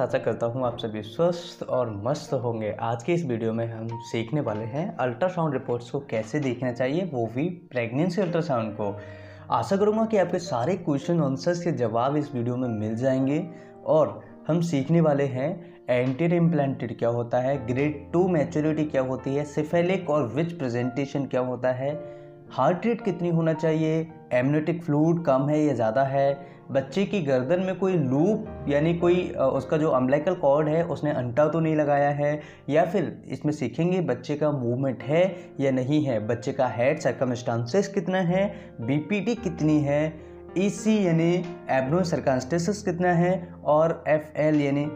आशा करता हूँ, आप सभी स्वस्थ और मस्त होंगे। आज के इस वीडियो में हम सीखने वाले हैं अल्ट्रासाउंड रिपोर्ट्स को कैसे देखना चाहिए, वो भी प्रेगनेंसी अल्ट्रासाउंड को। आशा करूँगा कि आपके सारे क्वेश्चन आंसर्स के जवाब इस वीडियो में मिल जाएँगे और हम सीखने वाले हैं एंटीर इम्प्लांटेड क्या होता है ग्रेड टू मैच्योरिटी क्या होती है सिफेलिक और विच प्रेजेंटेशन क्या होता है हार्ट रेट कितनी होना चाहिए एमनेटिक फ्लूड कम है या ज़्यादा है बच्चे की गर्दन में कोई लूप, यानी कोई उसका जो अम्बलाइकल कॉर्ड है, उसने अंटा तो नहीं लगाया है? या फिर इसमें सीखेंगे बच्चे का मूवमेंट है या नहीं है? बच्चे का हेड सर्कमस्टांसेस कितना है? बीपीटी कितनी है? ईसी e यानी एब्नो सर्कास्टेसिस कितना है? और एफ़ एल यानी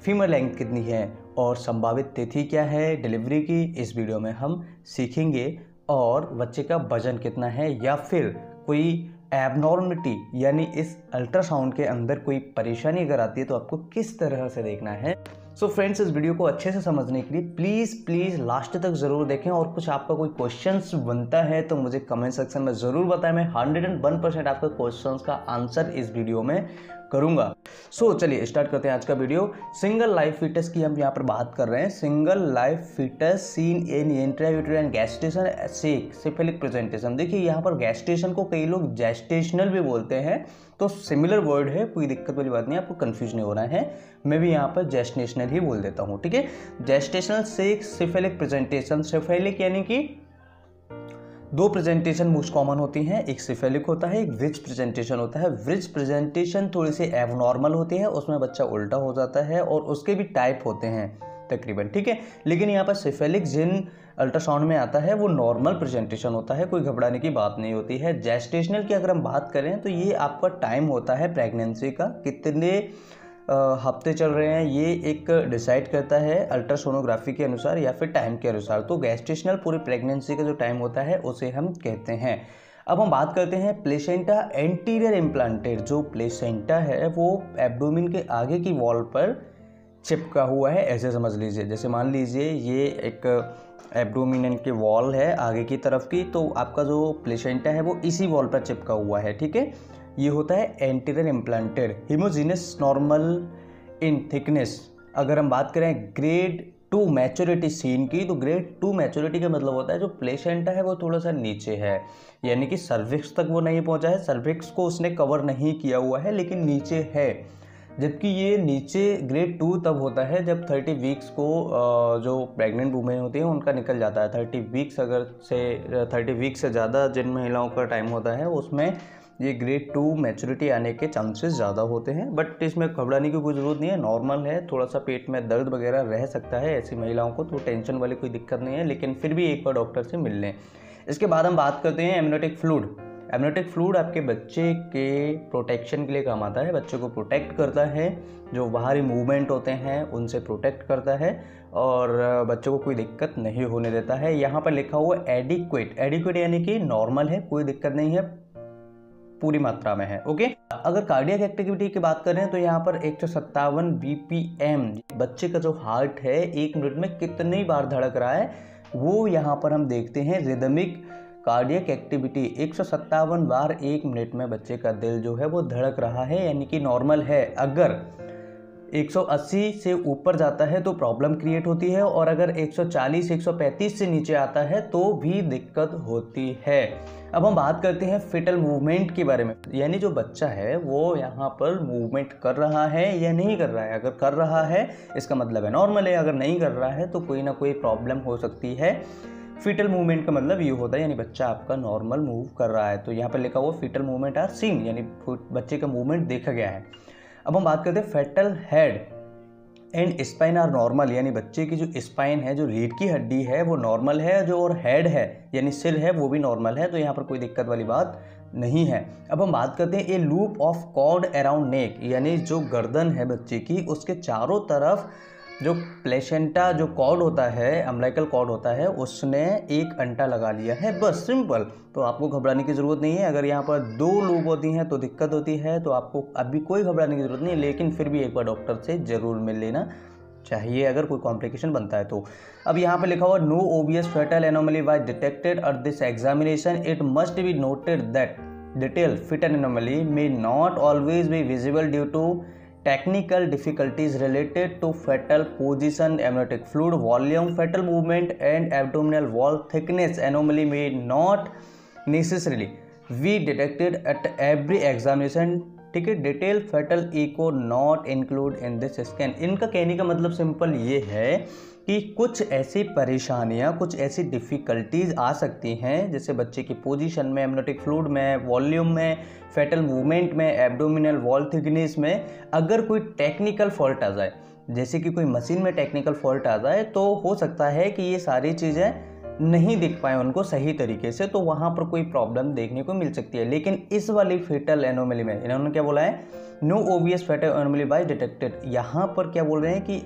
फीमर लेंथ कितनी है? और संभावित तिथि क्या है? डिलीवरी की इस वीडियो में हम सीखेंगे। और बच्चे का वज़न कितना है? या फिर कोई एबनॉर्मिटी यानी इस अल्ट्रासाउंड के अंदर कोई परेशानी अगर आती है तो आपको किस तरह से देखना है। सो so फ्रेंड्स इस वीडियो को अच्छे से समझने के लिए प्लीज़ प्लीज़ लास्ट तक ज़रूर देखें और कुछ आपका कोई क्वेश्चंस बनता है तो मुझे कमेंट सेक्शन में ज़रूर बताएँ। मैं हंड्रेड एंड वन परसेंट आपके क्वेश्चन का आंसर इस वीडियो में करूँगा। सो so, चलिए स्टार्ट करते हैं आज का वीडियो सिंगल लाइफ फिटस की हम यहाँ पर बात कर रहे हैं। Single life fetus seen in intrauterine gestation sac cephalic presentation देखिए यहाँ पर गैस्टेशन को कई लोग जेस्टेशनल भी बोलते हैं। तो सिमिलर वर्ड है कोई दिक्कत वाली बात नहीं आपको कंफ्यूज नहीं होना है। मैं भी यहाँ पर जेस्टेशनल ही बोल देता हूँ ठीक है? Gestational sac cephalic presentation cephalic यानी कि? दो प्रेजेंटेशन मोस्ट कॉमन होती हैं, एक सिफेलिक होता है, एक विच प्रेजेंटेशन होता है। विच प्रेजेंटेशन थोड़ी सी एबनॉर्मल होती है, उसमें बच्चा उल्टा हो जाता है और उसके भी टाइप होते हैं तकरीबन, ठीक है? लेकिन यहाँ पर सिफेलिक जिन अल्ट्रासाउंड में आता है, वो नॉर्मल प्रेजेंटेशन होता है, कोई घबराने की बात नहीं होती है। जेस्टेशनल की अगर हम बात करें तो ये आपका टाइम होता है प्रेगनेंसी का, कितने हफ़्ते चल रहे हैं। ये एक डिसाइड करता है अल्ट्रासोनोग्राफी के अनुसार या फिर टाइम के अनुसार। तो गैस्ट्रेशनल पूरी प्रेगनेंसी का जो टाइम होता है, उसे हम कहते हैं। अब हम बात करते हैं प्लेसेंटा एंटीरियर इम्प्लांटेड जो प्लेसेंटा है, वो एब्डोमिन के आगे की वॉल पर चिपका हुआ है, ऐसे समझ लीजिए। जैसे मान लीजिए, ये एक एब्डोमिन के वॉल है आगे की तरफ़ की तो आपका जो प्लेसेंटा है, वो इसी वॉल पर चिपका हुआ है, ठीक है? ये होता है anterior implanted homogeneous normal in thickness अगर हम बात करें ग्रेड टू मैच्योरिटी सीन की तो ग्रेड टू मैच्योरिटी का मतलब होता है जो प्लेसेंटा है वो थोड़ा सा नीचे है। यानी कि सर्विक्स तक वो नहीं पहुँचा है सर्विक्स को उसने कवर नहीं किया हुआ है, लेकिन नीचे है। जबकि ये नीचे ग्रेड टू तब होता है जब थर्टी वीक्स को जो प्रेग्नेंट वुमेन होती है, उनका निकल जाता है। थर्टी वीक्स अगर से थर्टी वीक्स से ज़्यादा जिन महिलाओं का टाइम होता है, उसमें ये ग्रेड टू मैच्योरिटी आने के चांसेस ज़्यादा होते हैं बट इसमें घबराने की कोई ज़रूरत नहीं है नॉर्मल है थोड़ा सा पेट में दर्द वगैरह रह सकता है ऐसी महिलाओं को तो टेंशन वाली कोई दिक्कत नहीं है, लेकिन फिर भी एक बार डॉक्टर से मिल लें। इसके बाद हम बात करते हैं एमनोटिक फ्लूड एमनोटिक फ्लूड आपके बच्चे के प्रोटेक्शन के लिए काम आता है, बच्चे को प्रोटेक्ट करता है, जो बाहरी मूवमेंट होते हैं, उनसे प्रोटेक्ट करता है, और बच्चों को कोई दिक्कत नहीं होने देता है। यहाँ पर लिखा हुआ एडिक्वेट एडिक्वेट यानी कि नॉर्मल है, कोई दिक्कत नहीं है पूरी मात्रा में है, ओके? अगर कार्डियक एक्टिविटी की बात करें तो यहाँ पर एक सौ सत्तावन बीपीएम बच्चे का जो हार्ट है, एक मिनट में कितनी बार धड़क रहा है, वो यहाँ पर हम देखते हैं रिदमिक कार्डियक एक्टिविटी एक सौ सत्तावन बार एक मिनट में बच्चे का दिल जो है वो धड़क रहा है, यानी कि नॉर्मल है। अगर 180 से ऊपर जाता है तो प्रॉब्लम क्रिएट होती है और अगर 140 135 से नीचे आता है तो भी दिक्कत होती है। अब हम बात करते हैं फिटल मूवमेंट के बारे में। यानी जो बच्चा है, वो यहाँ पर मूवमेंट कर रहा है या नहीं कर रहा है? अगर कर रहा है, इसका मतलब है नॉर्मल है। अगर नहीं कर रहा है तो कोई ना कोई प्रॉब्लम हो सकती है। फिटल मूवमेंट का मतलब ये होता है, यानी बच्चा आपका नॉर्मल मूव कर रहा है। तो यहाँ पर लिखा हुआ फिटल मूवमेंट आर सीन यानी बच्चे का मूवमेंट देखा गया है। अब हम बात करते हैं fetal head and spine are normal यानी बच्चे की जो स्पाइन है, जो रीढ़ की हड्डी है, वो नॉर्मल है, जो और हेड है, यानी सिर है, वो भी नॉर्मल है तो यहाँ पर कोई दिक्कत वाली बात नहीं है। अब हम बात करते हैं a loop of cord around neck यानी जो गर्दन है बच्चे की, उसके चारों तरफ़ जो प्लेसेंटा जो कॉर्ड होता है अम्लाइकल कॉर्ड होता है, उसने एक अंटा लगा लिया है। बस सिंपल तो आपको घबराने की ज़रूरत नहीं है। अगर यहाँ पर दो लूप होती हैं तो दिक्कत होती है। तो आपको अभी कोई घबराने की ज़रूरत नहीं है, लेकिन फिर भी एक बार डॉक्टर से ज़रूर मिल लेना चाहिए, अगर कोई कॉम्प्लिकेशन बनता है तो। अब यहाँ पे लिखा हुआ no obvious fetal anomaly why detected at this examination it must be noted that detail fit anomaly may not always be visible due to technical difficulties related to fetal position amniotic fluid volume fetal movement and abdominal wall thickness anomaly may not necessarily we detected at every examination ठीक है detail fetal echo not include in this scan इनका कहने का मतलब simple ये है कि कुछ ऐसी परेशानियाँ, कुछ ऐसी डिफ़िकल्टीज आ सकती हैं, जैसे बच्चे की पोजीशन में एमनोटिक फ्लूड में वॉल्यूम में फेटल मूवमेंट में एब्डोमिनल वॉल थिकनेस में, अगर कोई टेक्निकल फॉल्ट आ जाए, जैसे कि कोई मशीन में टेक्निकल फॉल्ट आ जाए तो हो सकता है कि ये सारी चीज़ें नहीं दिख पाए उनको सही तरीके से तो वहाँ पर कोई प्रॉब्लम देखने को मिल सकती है। लेकिन इस वाली फेटल एनोमली में, इन्होंने क्या बोला है? No obvious fetal anomaly by detected यहाँ पर क्या बोल रहे हैं कि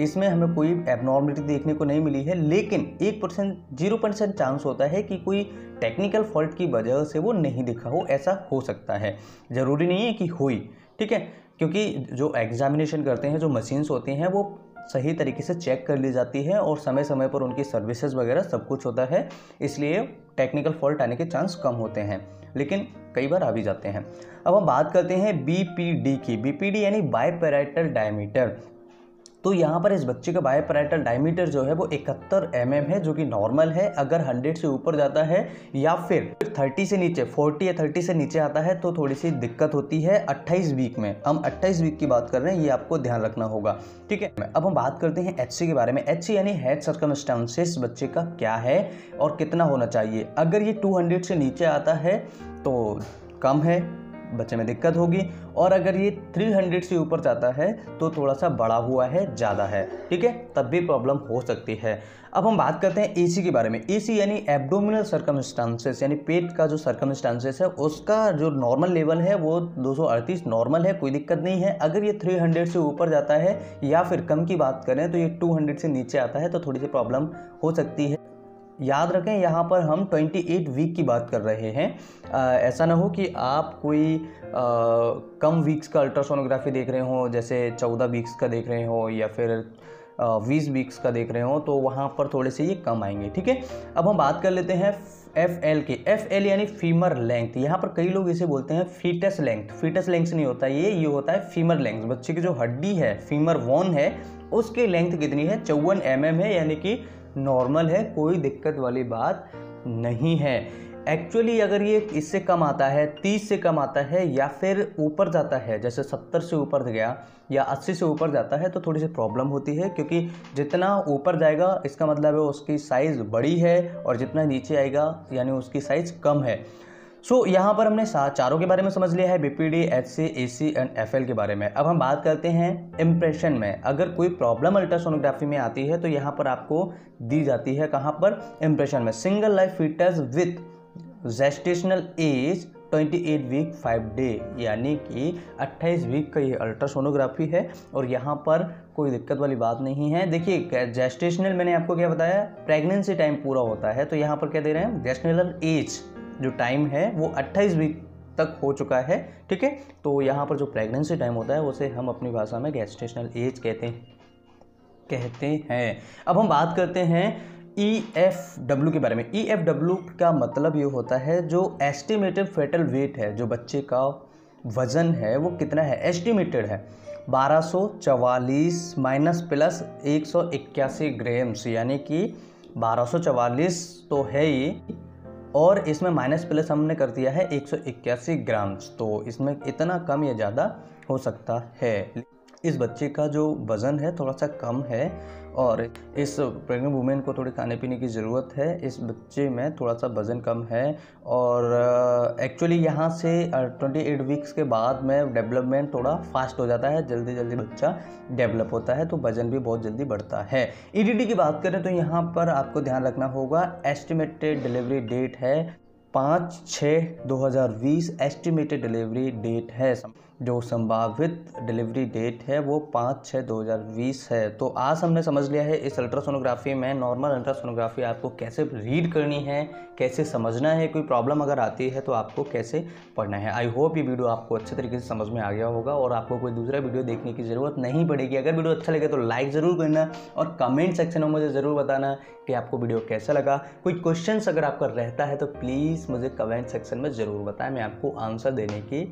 इसमें हमें कोई एबनॉर्मलिटी देखने को नहीं मिली है, लेकिन एक परसेंट ज़ीरो परसेंट चांस होता है कि कोई टेक्निकल फॉल्ट की वजह से वो नहीं दिखा हो, ऐसा हो सकता है। ज़रूरी नहीं है कि हुई, ठीक है? क्योंकि जो एग्जामिनेशन करते हैं, जो मशीन्स होती हैं, वो सही तरीके से चेक कर ली जाती है और समय समय पर उनकी सर्विसेज़ वगैरह सब कुछ होता है, इसलिए टेक्निकल फॉल्ट आने के चांस कम होते हैं। लेकिन कई बार आ भी जाते हैं। अब हम बात करते हैं बीपीडी की। बीपीडी यानी बायपेराइटल डायमीटर तो यहाँ पर इस बच्चे का बायोपराइटल डायमीटर जो है वो इकहत्तर एम mm है, जो कि नॉर्मल है। अगर 100 से ऊपर जाता है या फिर 30 से नीचे 40 या 30 से नीचे आता है तो थोड़ी सी दिक्कत होती है 28 वीक में। हम 28 वीक की बात कर रहे हैं, ये आपको ध्यान रखना होगा। ठीक है? अब हम बात करते हैं एचसी के बारे में। एचसी यानी हेड सर्कमस्टांसिस बच्चे का क्या है और कितना होना चाहिए? अगर ये टू से नीचे आता है तो कम है। बच्चे में दिक्कत होगी। और अगर ये 300 से ऊपर जाता है तो थोड़ा सा बड़ा हुआ है, ज़्यादा है। ठीक है? तब भी प्रॉब्लम हो सकती है। अब हम बात करते हैं एसी के बारे में। एसी यानी एब्डोमिनल सर्कमस्टांसेस यानी पेट का जो सर्कमस्टांसेस है, उसका जो नॉर्मल लेवल है, वो 238 नॉर्मल है, कोई दिक्कत नहीं है। अगर ये 300 से ऊपर जाता है, या फिर कम की बात करें तो ये 200 से नीचे आता है तो थोड़ी सी प्रॉब्लम हो सकती है। याद रखें यहाँ पर हम 28 वीक की बात कर रहे हैं। आ, ऐसा ना हो कि आप कोई आ, कम वीक्स का अल्ट्रासोनोग्राफी देख रहे हो जैसे 14 वीक्स का देख रहे हो या फिर बीस वीक्स का देख रहे हो तो वहाँ पर थोड़े से ये कम आएँगे ठीक है? अब हम बात कर लेते हैं एफ़ एल के। एफ़ एल यानी फीमर लेंथ। यहाँ पर कई लोग इसे बोलते हैं फीटस लेंथ। फीटस लेंथ नहीं होता ये ये होता है फीमर लेंथ। बच्चे की जो हड्डी है फीमर वॉन है उसकी लेंथ कितनी है? चौवन एम mm है यानी कि नॉर्मल है, कोई दिक्कत वाली बात नहीं है। एक्चुअली अगर ये इससे कम आता है, तीस से कम आता है, या फिर ऊपर जाता है, जैसे सत्तर से ऊपर गया, या अस्सी से ऊपर जाता है तो थोड़ी सी प्रॉब्लम होती है, क्योंकि जितना ऊपर जाएगा, इसका मतलब है उसकी साइज़ बड़ी है, और जितना नीचे आएगा, यानी उसकी साइज़ कम है। सो so, यहाँ पर हमने सात चारों के बारे में समझ लिया है BPD H C A C and F L के बारे में। अब हम बात करते हैं इम्प्रेशन में। अगर कोई प्रॉब्लम अल्ट्रासोनोग्राफी में आती है तो यहाँ पर आपको दी जाती है कहाँ पर? इम्प्रेशन में। Single life fetus with gestational age 28 week 5 day यानी कि 28 वीक का ये अल्ट्रासोनोग्राफी है और यहाँ पर कोई दिक्कत वाली बात नहीं है। देखिए जेस्टेशनल मैंने आपको क्या बताया? प्रेगनेंसी टाइम पूरा होता है तो यहाँ पर क्या दे रहे हैं? जेस्टेशनल एज जो टाइम है, वो 28 वीक तक हो चुका है, ठीक है? तो यहाँ पर जो प्रेगनेंसी टाइम होता है, उसे हम अपनी भाषा में गैस्टेशनल एज कहते हैं। कहते हैं। अब हम बात करते हैं ई एफ़ डब्ल्यू के बारे में। ई एफ़ डब्ल्यू का मतलब ये होता है जो एस्टिमेटेड फेटल वेट है, जो बच्चे का वज़न है, वो कितना है? एस्टिमेटेड है। बारह सौ चवालीस माइनस प्लस एक सौ इक्यासी ग्राम्स यानी कि बारह सौ चवालीस तो है ही और इसमें माइनस प्लस हमने कर दिया है एक सौ इक्यासी ग्राम्स तो इसमें इतना कम या ज़्यादा हो सकता है। इस बच्चे का जो वज़न है थोड़ा सा कम है और इस प्रेग्नेंट वुमेन को थोड़ी खाने पीने की ज़रूरत है, इस बच्चे में थोड़ा सा वज़न कम है और एक्चुअली यहाँ से ट्वेंटी एट वीक्स के बाद में डेवलपमेंट थोड़ा फास्ट हो जाता है जल्दी जल्दी बच्चा डेवलप होता है तो वज़न भी बहुत जल्दी बढ़ता है। ई e की बात करें तो यहाँ पर आपको ध्यान रखना होगा एस्टिमेटेड डिलीवरी डेट है पाँच छः दो हज़ार बीस एस्टिमेटेड डिलीवरी डेट है। जो संभावित डिलीवरी डेट है, वो पाँच छः दो हज़ार बीस है। तो आज हमने समझ लिया है इस अल्ट्रासोनोग्राफी में नॉर्मल अल्ट्रासोनोग्राफी आपको कैसे रीड करनी है, कैसे समझना है, कोई प्रॉब्लम अगर आती है तो आपको कैसे पढ़ना है। आई होप ये वीडियो आपको अच्छे तरीके से समझ में आ गया होगा और आपको कोई दूसरा वीडियो देखने की ज़रूरत नहीं पड़ेगी। अगर वीडियो अच्छा लगे तो लाइक ज़रूर करना और कमेंट सेक्शन में मुझे ज़रूर बताना कि आपको वीडियो कैसा लगा। कोई क्वेश्चन अगर आपका रहता है तो प्लीज़ मुझे कमेंट सेक्शन में ज़रूर बताएँ। मैं आपको आंसर देने की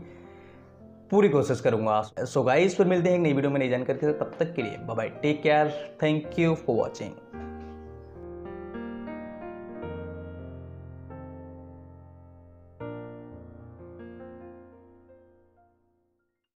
पूरी कोशिश करूँगा। सो गाइस फिर मिलते हैं एक नई वीडियो में नहीं जानकर के तब तक के लिए bye take care thank you for watching